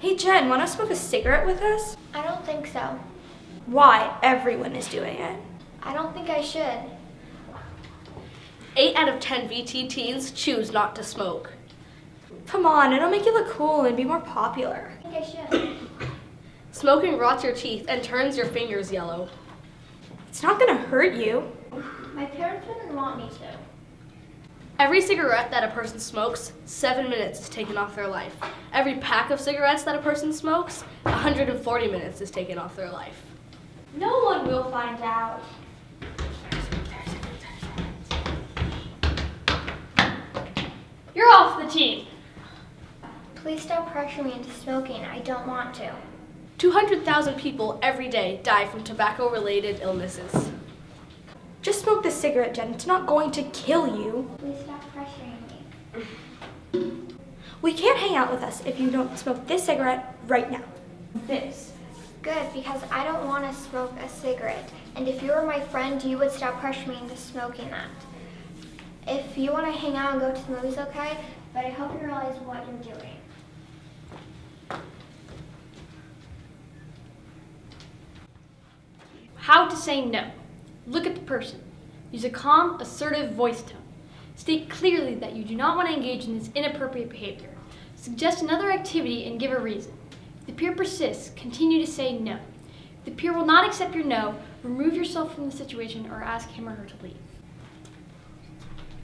Hey Jen, want to smoke a cigarette with us? I don't think so. Why? Everyone is doing it. I don't think I should. 8 out of 10 VT teens choose not to smoke. Come on, it'll make you look cool and be more popular. I think I should. Smoking rots your teeth and turns your fingers yellow. It's not gonna hurt you. My parents wouldn't want me to. Every cigarette that a person smokes, 7 minutes is taken off their life. Every pack of cigarettes that a person smokes, 140 minutes is taken off their life. No one will find out. You're off the team. Please stop pressuring me into smoking. I don't want to. 200,000 people every day die from tobacco related illnesses. Just smoke the cigarette, Jen. It's not going to kill you. Please stop pressuring me. We can't hang out with us if you don't smoke this cigarette right now. This. Good, because I don't want to smoke a cigarette. And if you were my friend, you would stop pressuring me into smoking that. If you want to hang out and go to the movies, okay? But I hope you realize what you're doing. How to say no. Look at the person. Use a calm, assertive voice tone. State clearly that you do not want to engage in this inappropriate behavior. Suggest another activity and give a reason. If the peer persists, continue to say no. If the peer will not accept your no, remove yourself from the situation or ask him or her to leave.